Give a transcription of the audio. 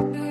Bye.